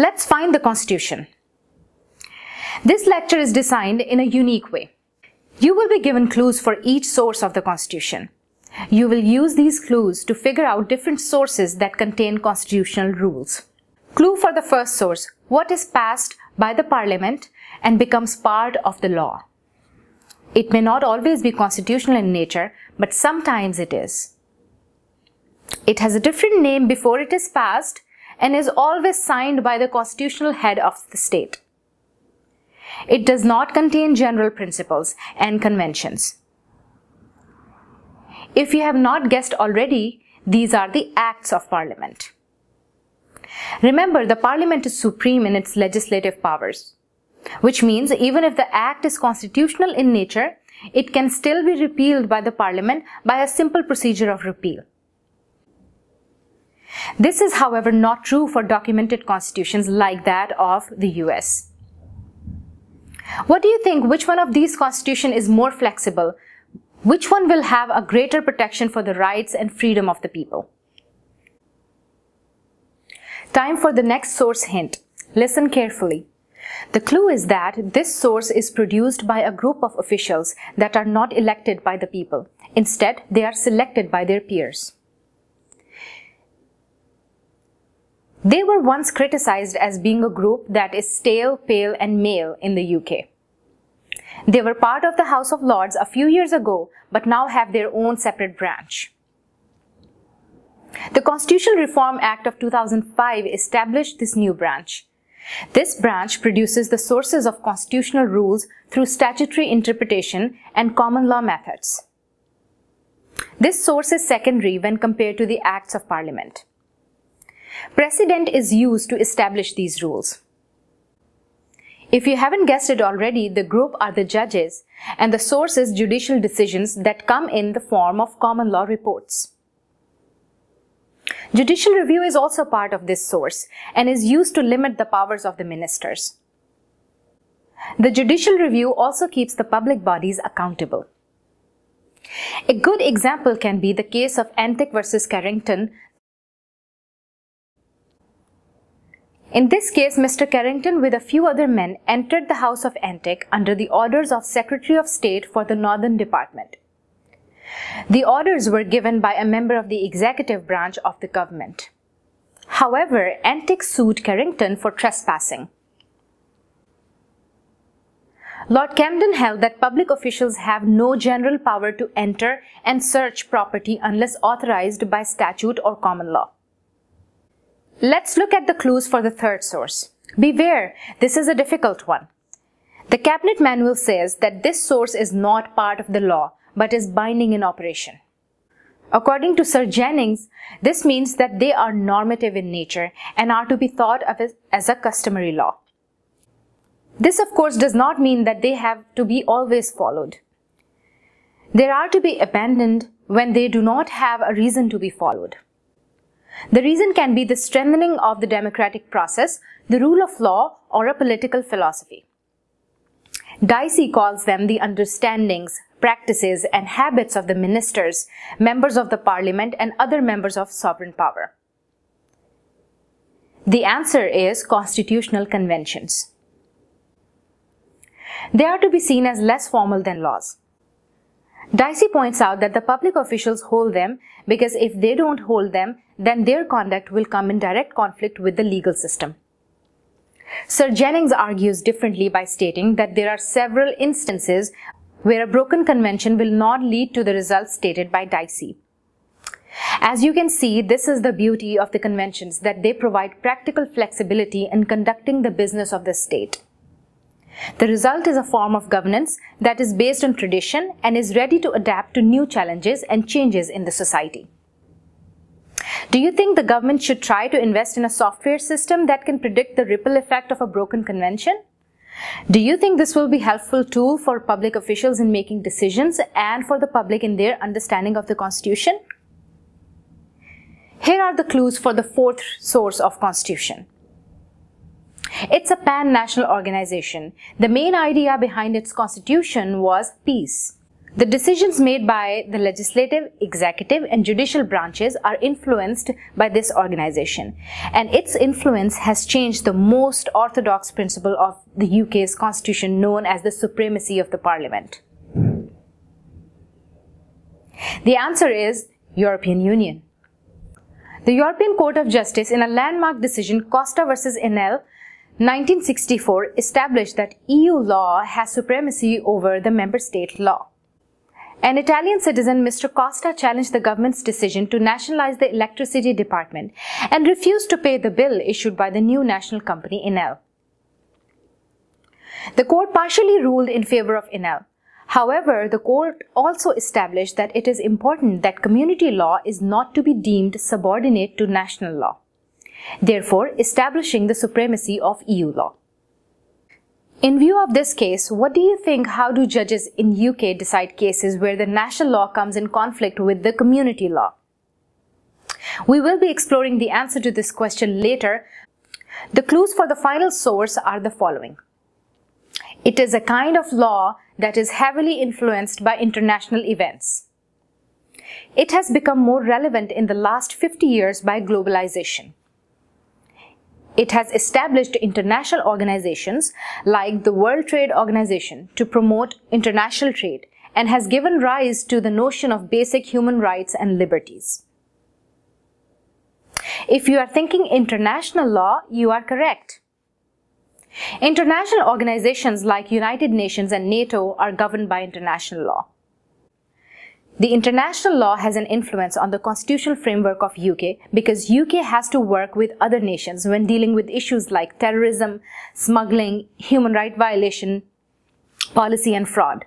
Let's find the Constitution. This lecture is designed in a unique way. You will be given clues for each source of the Constitution. You will use these clues to figure out different sources that contain constitutional rules. Clue for the first source, what is passed by the parliament and becomes part of the law. It may not always be constitutional in nature, but sometimes it is. It has a different name before it is passed and is always signed by the constitutional head of the state. It does not contain general principles and conventions. If you have not guessed already, these are the acts of parliament. Remember, the parliament is supreme in its legislative powers, which means even if the act is constitutional in nature, it can still be repealed by the parliament by a simple procedure of repeal. This is, however, not true for documented constitutions like that of the US. What do you think? Which one of these constitution is more flexible? Which one will have a greater protection for the rights and freedom of the people? Time for the next source hint. Listen carefully. The clue is that this source is produced by a group of officials that are not elected by the people. Instead, they are selected by their peers. They were once criticized as being a group that is stale, pale and male in the UK. They were part of the House of Lords a few years ago, but now have their own separate branch. The Constitutional Reform Act of 2005 established this new branch. This branch produces the sources of constitutional rules through statutory interpretation and common law methods. This source is secondary when compared to the Acts of Parliament. Precedent is used to establish these rules. If you haven't guessed it already, the group are the judges and the source is judicial decisions that come in the form of common law reports. Judicial review is also part of this source and is used to limit the powers of the ministers. The judicial review also keeps the public bodies accountable. A good example can be the case of Entick versus Carrington In this case, Mr. Carrington with a few other men entered the house of Entick under the orders of Secretary of State for the Northern Department. The orders were given by a member of the executive branch of the government. However, Entick sued Carrington for trespassing. Lord Camden held that public officials have no general power to enter and search property unless authorized by statute or common law. Let's look at the clues for the third source. Beware, this is a difficult one. The Cabinet Manual says that this source is not part of the law, but is binding in operation. According to Sir Jennings, this means that they are normative in nature and are to be thought of as a customary law. This of course does not mean that they have to be always followed. They are to be abandoned when they do not have a reason to be followed. The reason can be the strengthening of the democratic process, the rule of law, or a political philosophy. Dicey calls them the understandings, practices, and habits of the ministers, members of the parliament, and other members of sovereign power. The answer is constitutional conventions. They are to be seen as less formal than laws. Dicey points out that the public officials hold them because if they don't hold them, then their conduct will come in direct conflict with the legal system. Sir Jennings argues differently by stating that there are several instances where a broken convention will not lead to the results stated by Dicey. As you can see, this is the beauty of the conventions that they provide practical flexibility in conducting the business of the state. The result is a form of governance that is based on tradition and is ready to adapt to new challenges and changes in the society. Do you think the government should try to invest in a software system that can predict the ripple effect of a broken convention? Do you think this will be helpful tool for public officials in making decisions and for the public in their understanding of the constitution? Here are the clues for the fourth source of constitution. It's a pan-national organization. The main idea behind its constitution was peace. The decisions made by the legislative, executive and judicial branches are influenced by this organization and its influence has changed the most orthodox principle of the UK's constitution known as the supremacy of the parliament. The answer is European Union. The European Court of Justice in a landmark decision Costa versus Enel 1964 established that EU law has supremacy over the member state law. An Italian citizen, Mr. Costa, challenged the government's decision to nationalize the electricity department and refused to pay the bill issued by the new national company Enel. The court partially ruled in favor of Enel. However, the court also established that it is important that community law is not to be deemed subordinate to national law, therefore establishing the supremacy of EU law. In view of this case, what do you think how do judges in UK decide cases where the national law comes in conflict with the community law? We will be exploring the answer to this question later. The clues for the final source are the following. It is a kind of law that is heavily influenced by international events. It has become more relevant in the last 50 years by globalization. It has established international organizations like the World Trade Organization to promote international trade and has given rise to the notion of basic human rights and liberties. If you are thinking international law, you are correct. International organizations like United Nations and NATO are governed by international law. The international law has an influence on the constitutional framework of UK because UK has to work with other nations when dealing with issues like terrorism, smuggling, human right violation, policy and fraud.